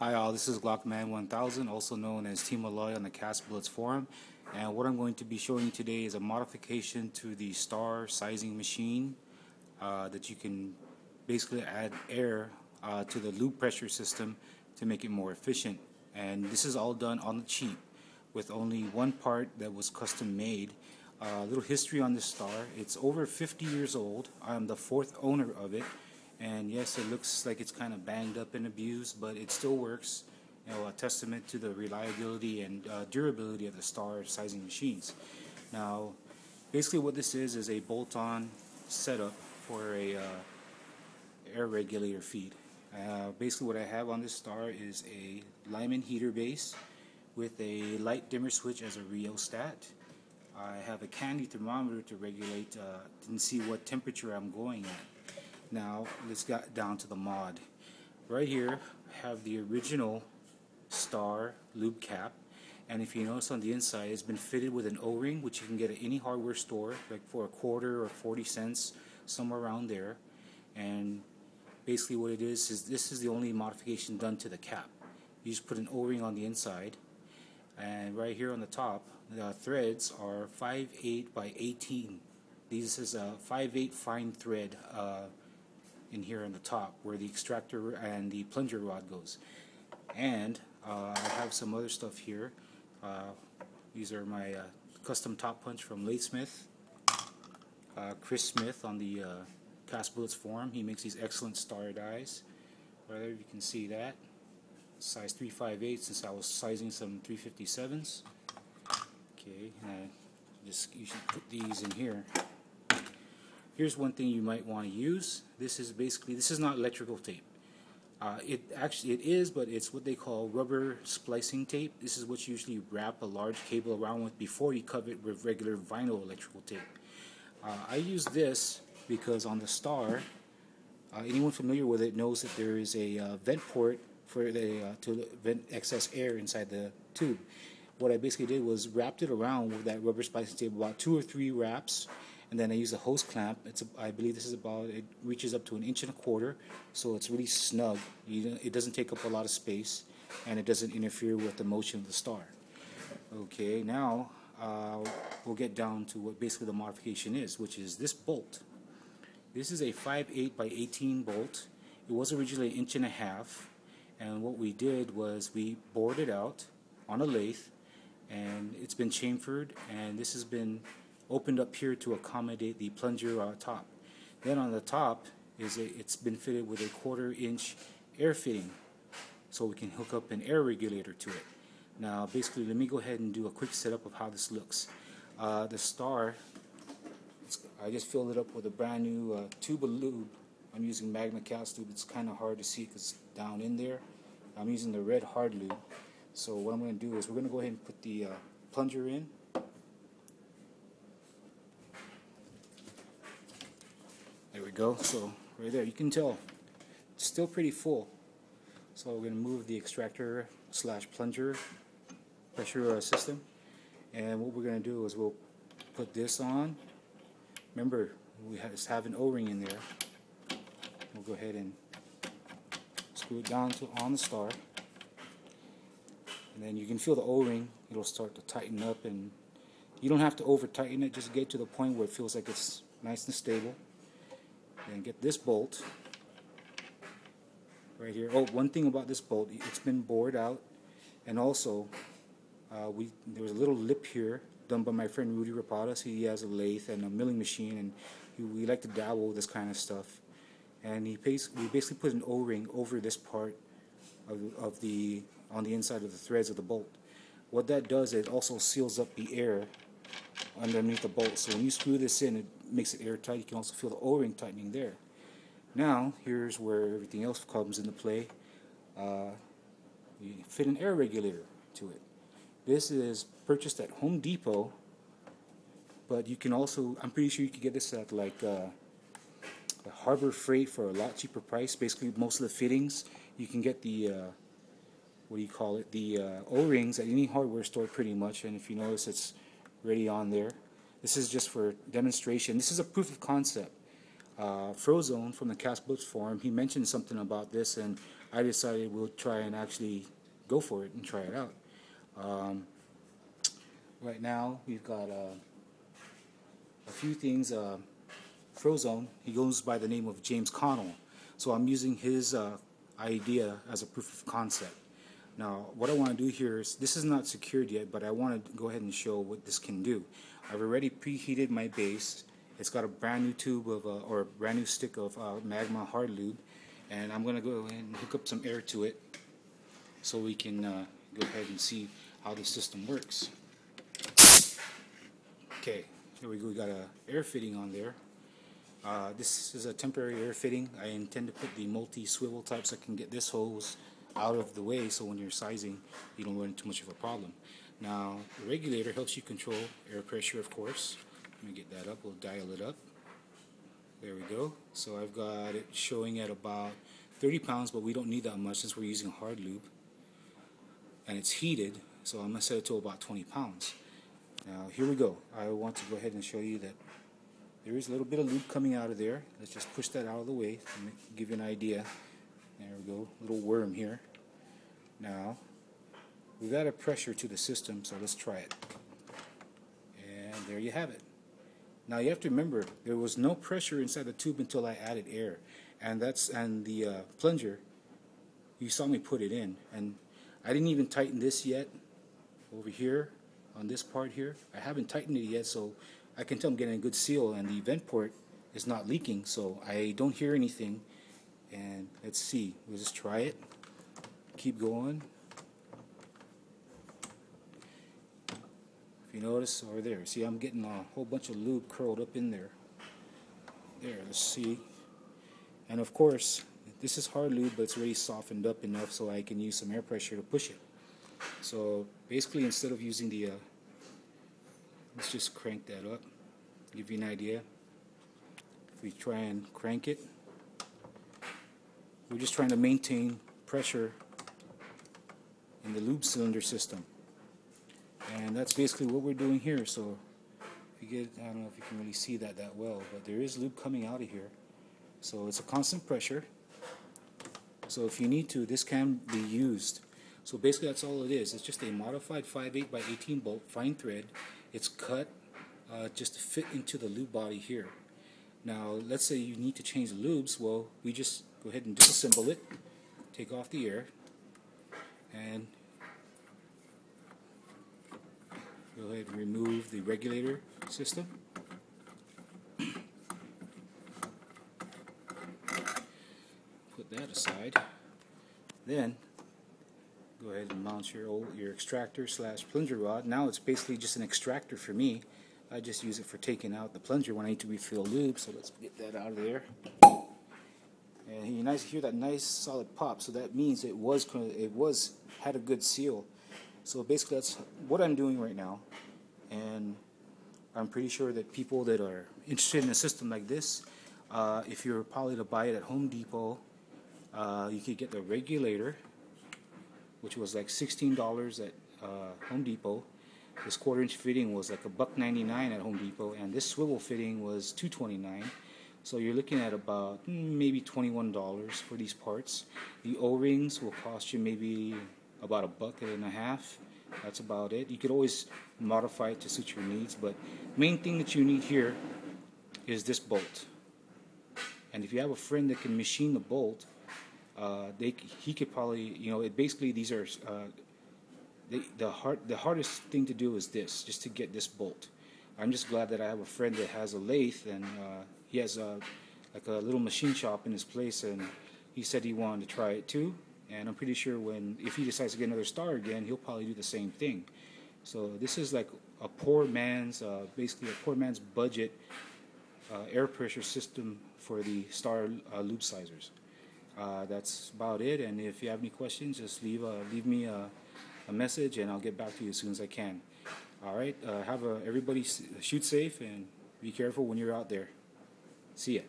Hi all, this is Glockman 1000, also known as Team Aloy on the Cast Boolits forum. And what I'm going to be showing you today is a modification to the star sizing machine uh, that you can basically add air uh, to the lube pressure system to make it more efficient. And this is all done on the cheap with only one part that was custom made. A uh, little history on this star. It's over 50 years old. I'm the fourth owner of it and yes, it looks like it's kind of banged up and abused, but it still works. You know, a testament to the reliability and uh, durability of the star sizing machines. Now, basically, what this is is a bolt-on setup for a uh, air regulator feed. Uh, basically, what I have on this star is a Lyman heater base with a light dimmer switch as a rheostat. I have a candy thermometer to regulate uh, and see what temperature I'm going at. Now let's get down to the mod. Right here have the original star lube cap. And if you notice on the inside it's been fitted with an o-ring which you can get at any hardware store like for a quarter or 40 cents somewhere around there. And basically what it is is this is the only modification done to the cap. You just put an o-ring on the inside. And right here on the top the threads are 5.8 by 18 this is a 5.8 fine thread uh, in here on the top where the extractor and the plunger rod goes. And uh, I have some other stuff here. Uh, these are my uh, custom top punch from Lathe uh, Chris Smith on the uh, Cast Boolits forum. He makes these excellent star dies. Right there you can see that. Size 358 since I was sizing some 357s. Okay, and I just you should put these in here. Here's one thing you might want to use. This is basically, this is not electrical tape. Uh, it actually it is, but it's what they call rubber splicing tape. This is what you usually wrap a large cable around with before you cover it with regular vinyl electrical tape. Uh, I use this because on the Star, uh, anyone familiar with it knows that there is a uh, vent port for the uh, to vent excess air inside the tube. What I basically did was wrapped it around with that rubber splicing tape, about two or three wraps, and then I use a hose clamp. It's a, I believe this is about it reaches up to an inch and a quarter, so it's really snug. You, it doesn't take up a lot of space, and it doesn't interfere with the motion of the star. Okay, now uh, we'll get down to what basically the modification is, which is this bolt. This is a 5.8 by 18 bolt. It was originally an inch and a half, and what we did was we bored it out on a lathe, and it's been chamfered, and this has been opened up here to accommodate the plunger on top. Then on the top is a, it's been fitted with a quarter inch air fitting so we can hook up an air regulator to it. Now basically let me go ahead and do a quick setup of how this looks. Uh, the star, I just filled it up with a brand new uh, tube of lube. I'm using Magna Cast lube. It's kind of hard to see because it's down in there. I'm using the red hard lube. So what I'm going to do is we're going to go ahead and put the uh, plunger in There we go. So right there, you can tell it's still pretty full. So we're going to move the extractor slash plunger pressure uh, system. And what we're going to do is we'll put this on. Remember, we have an O-ring in there. We'll go ahead and screw it down to on the star. And then you can feel the O-ring. It'll start to tighten up and you don't have to over tighten it. Just get to the point where it feels like it's nice and stable and get this bolt right here. Oh, one thing about this bolt, it's been bored out, and also uh, we there was a little lip here done by my friend Rudy Rapadas. He has a lathe and a milling machine, and he, we like to dabble with this kind of stuff. And he pays, we basically put an O-ring over this part of, of the on the inside of the threads of the bolt. What that does, it also seals up the air underneath the bolt. So when you screw this in, it makes it airtight. You can also feel the O-ring tightening there. Now, here's where everything else comes into play. Uh, you fit an air regulator to it. This is purchased at Home Depot, but you can also, I'm pretty sure you can get this at like uh, Harbor Freight for a lot cheaper price. Basically, most of the fittings, you can get the, uh, what do you call it, the uh, O-rings at any hardware store pretty much, and if you notice, it's already on there. This is just for demonstration. This is a proof of concept. Uh, Frozone from the Cast Boolits forum, he mentioned something about this, and I decided we'll try and actually go for it and try it out. Um, right now, we've got uh, a few things. Uh, Frozone, he goes by the name of James Connell. So I'm using his uh, idea as a proof of concept. Now, what I want to do here is, this is not secured yet, but I want to go ahead and show what this can do. I've already preheated my base. It's got a brand new tube of, uh, or a brand new stick of uh, Magma hard lube, and I'm going to go ahead and hook up some air to it so we can uh, go ahead and see how the system works. Okay, here we go. We got a air fitting on there. Uh, this is a temporary air fitting. I intend to put the multi-swivel type so I can get this hose out of the way so when you're sizing you don't run into much of a problem. Now the regulator helps you control air pressure of course. Let me get that up, we'll dial it up. There we go. So I've got it showing at about 30 pounds but we don't need that much since we're using a hard lube. And it's heated so I'm going to set it to about 20 pounds. Now here we go. I want to go ahead and show you that there is a little bit of lube coming out of there. Let's just push that out of the way give you an idea. There we go, little worm here. Now, we've got a pressure to the system, so let's try it. And there you have it. Now you have to remember, there was no pressure inside the tube until I added air. And that's and the uh, plunger, you saw me put it in. And I didn't even tighten this yet over here on this part here. I haven't tightened it yet, so I can tell I'm getting a good seal and the vent port is not leaking so I don't hear anything and let's see we'll just try it keep going. If you notice over there see I'm getting a whole bunch of lube curled up in there. There let's see. And of course this is hard lube but it's already softened up enough so I can use some air pressure to push it. So basically instead of using the uh, let's just crank that up. Give you an idea. If we try and crank it we're just trying to maintain pressure in the lube cylinder system. And that's basically what we're doing here. So you get I don't know if you can really see that that well but there is lube coming out of here. So it's a constant pressure. So if you need to this can be used. So basically that's all it is. It's just a modified 5.8 by 18 bolt fine thread. It's cut uh, just to fit into the lube body here. Now, let's say you need to change the lubes. Well, we just go ahead and disassemble it, take off the air, and go ahead and remove the regulator system. Put that aside. Then go ahead and mount your old your extractor slash plunger rod. Now it's basically just an extractor for me. I just use it for taking out the plunger when I need to refill lube. So let's get that out of there. And you nice hear that nice solid pop. So that means it was it was had a good seal. So basically that's what I'm doing right now. And I'm pretty sure that people that are interested in a system like this, uh, if you're probably to buy it at Home Depot, uh, you could get the regulator which was like $16 at uh, Home Depot. This quarter inch fitting was like a buck 99 at Home Depot, and this swivel fitting was 229. So you're looking at about hmm, maybe $21 for these parts. The O-rings will cost you maybe about a bucket and a half. That's about it. You could always modify it to suit your needs, but main thing that you need here is this bolt. And if you have a friend that can machine the bolt, uh, they he could probably you know it basically these are uh, the the hard the hardest thing to do is this just to get this bolt. I'm just glad that I have a friend that has a lathe and uh, he has a like a little machine shop in his place and he said he wanted to try it too and I'm pretty sure when if he decides to get another star again he'll probably do the same thing. So this is like a poor man's uh, basically a poor man's budget uh, air pressure system for the star uh, lube sizers uh, that's about it. And if you have any questions, just leave a, leave me a, a message, and I'll get back to you as soon as I can. All right. Uh, have a everybody shoot safe and be careful when you're out there. See ya.